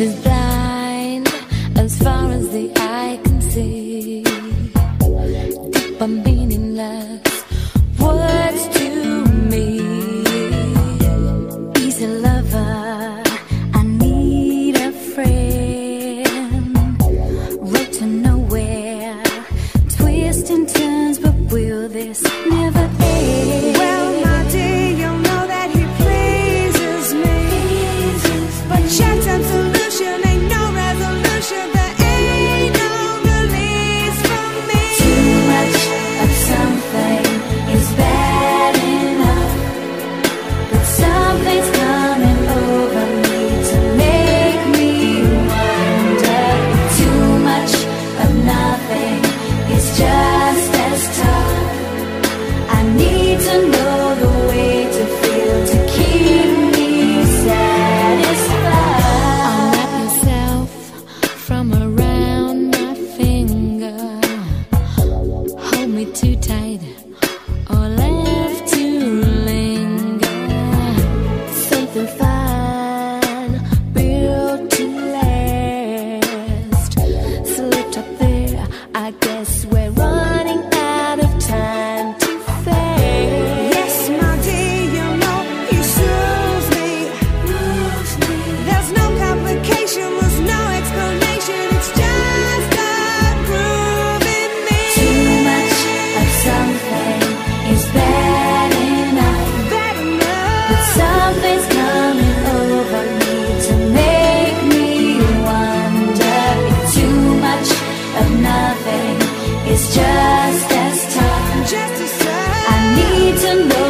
is blind as far as the eye can see. Deep meaningless. me too tight or left to linger. Something fine, built to last, slipped up there. I guess we're on. know